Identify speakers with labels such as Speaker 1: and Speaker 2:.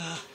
Speaker 1: Martha.